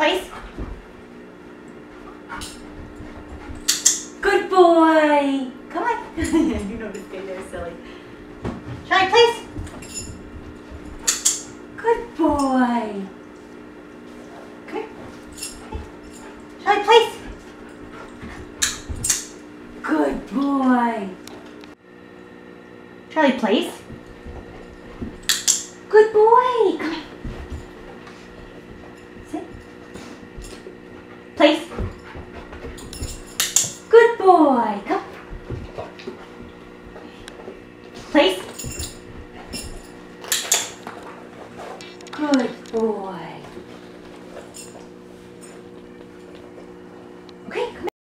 Place. Good boy. Come on. you know this baby is silly. Try, please. Good boy. Come here. Please. Good boy. Charlie, please. Good boy. Come here. boy. Come. Place. Good boy.